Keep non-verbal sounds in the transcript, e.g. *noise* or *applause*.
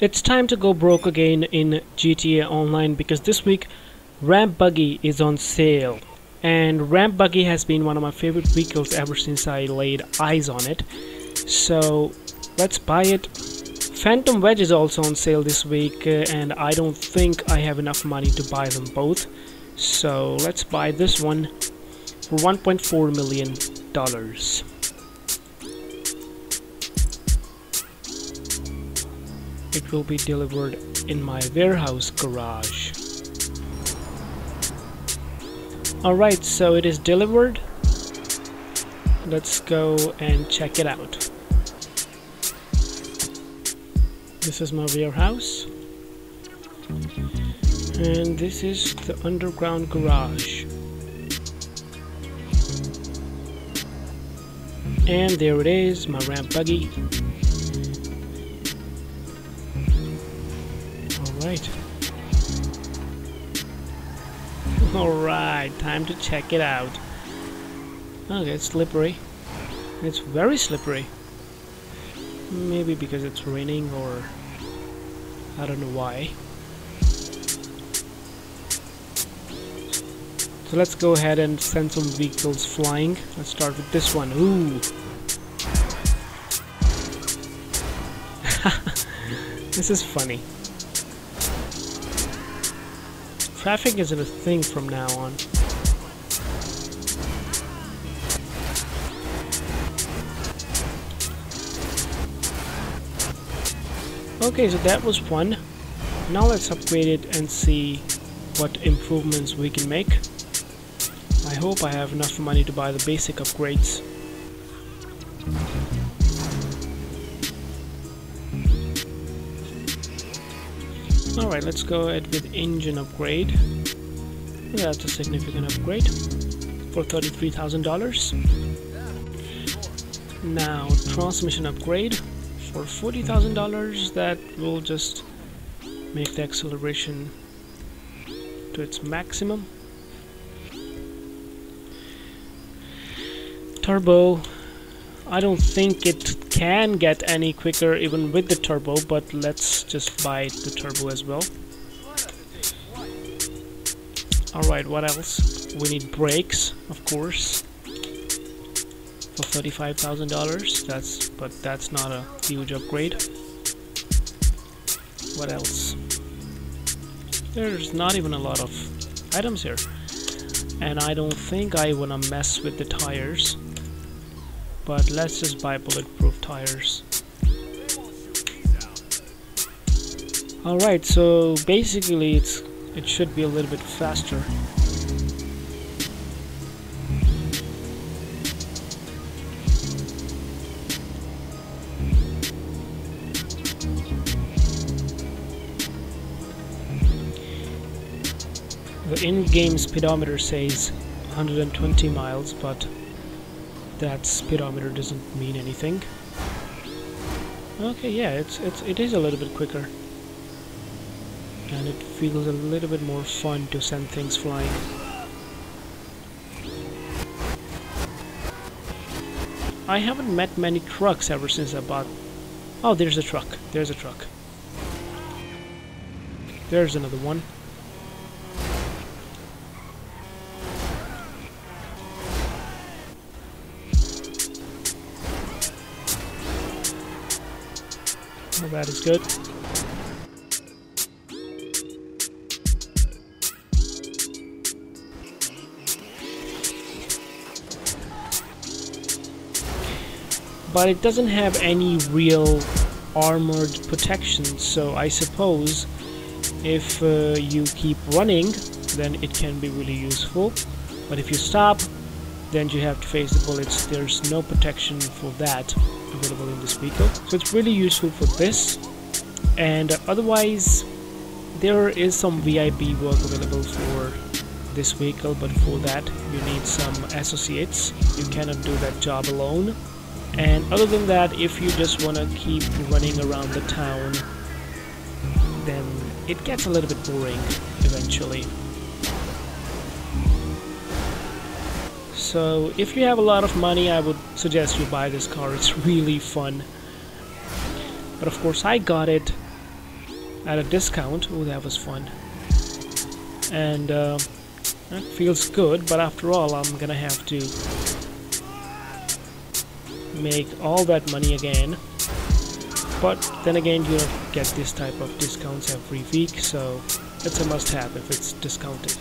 It's time to go broke again in GTA Online because this week Ramp Buggy is on sale. And Ramp Buggy has been one of my favorite vehicles ever since I laid eyes on it. So let's buy it. Phantom Wedge is also on sale this week uh, and I don't think I have enough money to buy them both. So let's buy this one for 1.4 million dollars. It will be delivered in my warehouse garage. Alright, so it is delivered. Let's go and check it out. This is my warehouse. And this is the underground garage. And there it is, my ramp buggy. Alright. *laughs* Alright, time to check it out. Okay, it's slippery. It's very slippery. Maybe because it's raining or... I don't know why. So let's go ahead and send some vehicles flying. Let's start with this one. Ooh! *laughs* this is funny. Traffic isn't a thing from now on. Okay, so that was fun. Now let's upgrade it and see what improvements we can make. I hope I have enough money to buy the basic upgrades. Alright, let's go ahead with engine upgrade. Yeah, That's a significant upgrade for $33,000. Now, transmission upgrade for $40,000. That will just make the acceleration to its maximum. Turbo. I don't think it can get any quicker even with the turbo, but let's just buy the turbo as well. Alright, what else? We need brakes, of course. For $35,000. That's but that's not a huge upgrade. What else? There's not even a lot of items here. And I don't think I wanna mess with the tires but let's just buy bulletproof tires. Alright, so basically it's it should be a little bit faster. The in-game speedometer says 120 miles, but that speedometer doesn't mean anything. Okay, yeah, it's it's it is a little bit quicker. And it feels a little bit more fun to send things flying. I haven't met many trucks ever since I bought... Oh, there's a truck. There's a truck. There's another one. That is good. But it doesn't have any real armored protection, so I suppose if uh, you keep running, then it can be really useful. But if you stop, then you have to face the bullets. There's no protection for that available in this vehicle. So it's really useful for this. And uh, otherwise, there is some VIP work available for this vehicle, but for that you need some associates. You cannot do that job alone. And other than that, if you just want to keep running around the town, then it gets a little bit boring eventually. So if you have a lot of money, I would suggest you buy this car. It's really fun. But of course I got it at a discount. Oh, that was fun. And uh, feels good, but after all, I'm gonna have to make all that money again. But then again, you don't get this type of discounts every week, so it's a must-have if it's discounted.